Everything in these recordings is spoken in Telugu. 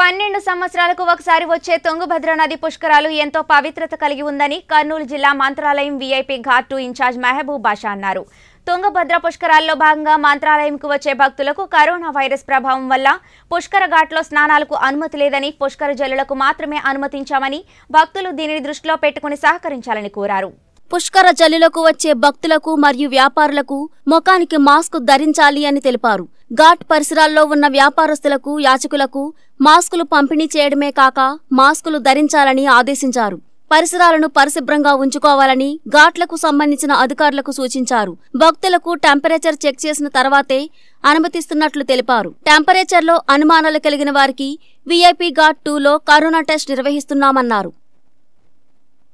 పన్నెండు సంవత్సరాలకు ఒకసారి వచ్చే తుంగభద్ర నది పుష్కరాలు ఎంతో పవిత్రత కలిగి ఉందని కర్నూలు జిల్లా Mantralayam VIP ghat two incharge Mahaboob Basha అన్నారు. తుంగభద్ర పుష్కరాల్లో భాగంగా మంత్రాలయంకు వచ్చే భక్తులకు కరోనా వైరస్ ప్రభావం వల్ల పుష్కర ఘాట్లో స్నానాలకు అనుమతి లేదని పుష్కర జల్లులకు మాత్రమే అనుమతించామని భక్తులు దీనిని దృష్టిలో పెట్టుకుని సహకరించాలని కోరారు. పుష్కర జల్లులకు వచ్చే భక్తులకు మరియు వ్యాపారులకు ముఖానికి మాస్క్ ధరించాలి అని తెలిపారు. ఘాట్ పరిసరాల్లో ఉన్న వ్యాపారస్తులకు యాచకులకు మాస్కులు పంపిణీ చేయడమే కాక మాస్కులు ధరించాలని ఆదేశించారు. పరిసరాలను పరిశుభ్రంగా ఉంచుకోవాలని ఘాట్లకు సంబంధించిన అధికారులకు సూచించారు. భక్తులకు టెంపరేచర్ చెక్ చేసిన తర్వాతే అనుమతిస్తున్నట్లు తెలిపారు. టెంపరేచర్లో అనుమానాలు కలిగిన వారికి వీఐపీ ఘాట్ టూలో కరోనా టెస్ట్ నిర్వహిస్తున్నామన్నారు.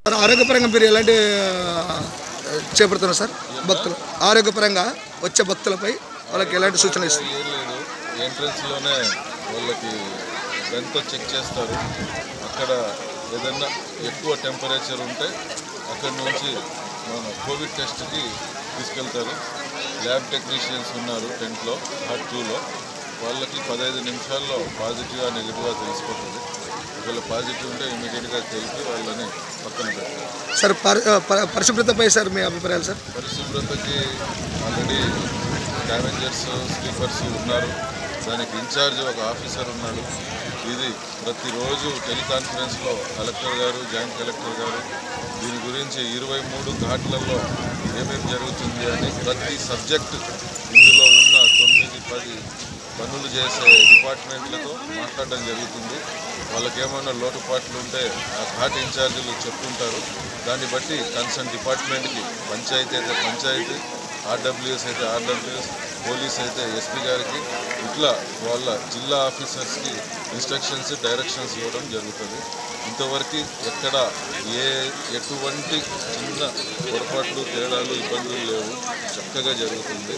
ఆరోగ్యపరంగా మీరు ఎలాంటి చేపడుతున్నారు సార్? భక్తులు. ఆరోగ్యపరంగా వచ్చే భక్తులపై వాళ్ళకి ఎలాంటి సూచన ఇస్తారు? ఏం లేదు. ఎంట్రన్స్లోనే వాళ్ళకి గన్తో చెక్ చేస్తారు. అక్కడ ఏదన్నా ఎక్కువ టెంపరేచర్ ఉంటే అక్కడ నుంచి మన కోవిడ్ టెస్ట్కి తీసుకెళ్తారు. ల్యాబ్ టెక్నీషియన్స్ ఉన్నారు టెంట్లో హార్ట్ టూలో. వాళ్ళకి పదహైదు నిమిషాల్లో పాజిటివ్గా నెగిటివ్గా తెలిసిపోతుంది. ఒకవేళ పాజిటివ్ ఉంటే ఇమీడియట్గా తెలిపి వాళ్ళని పక్కన పెడతారు సార్ పరిశుభ్రతపై సార్ మీ అభిప్రాయాలు సార్? పరిశుభ్రతకి ఆల్రెడీ స్కావెంజర్స్ స్లీపర్స్ ఉన్నారు. దానికి ఇన్ఛార్జ్ ఒక ఆఫీసర్ ఉన్నాడు. ఇది ప్రతిరోజు టెలికాన్ఫరెన్స్లో కలెక్టర్ గారు జాయింట్ కలెక్టర్ గారు దీని గురించి ఇరవై మూడు ఘాట్లలో ఏమేమి జరుగుతుంది అని ప్రతి సబ్జెక్ట్ ఇందులో ఉన్న తొమ్మిది పది పనులు చేసే డిపార్ట్మెంట్లతో మాట్లాడడం జరుగుతుంది. వాళ్ళకి ఏమైనా లోటుపాట్లు ఉంటే ఆ ఘాట్ ఇన్ఛార్జీలు చెప్పుకుంటారు దాన్ని బట్టి కన్సర్న్ డిపార్ట్మెంట్కి పంచాయతీ అయితే పంచాయతీ ఆర్డబ్ల్యూఎస్ అయితే ఆర్డబ్ల్యూఎస్ పోలీస్ అయితే ఎస్పీ గారికి ఇట్లా వాళ్ళ జిల్లా ఆఫీసర్స్కి ఇన్స్ట్రక్షన్స్ డైరెక్షన్స్ ఇవ్వడం జరుగుతుంది. ఇంతవరకు ఎక్కడ ఏ ఎటువంటి చిన్న పొరపాట్లు తేడాలు ఇబ్బందులు లేవు. చక్కగా జరుగుతుంది.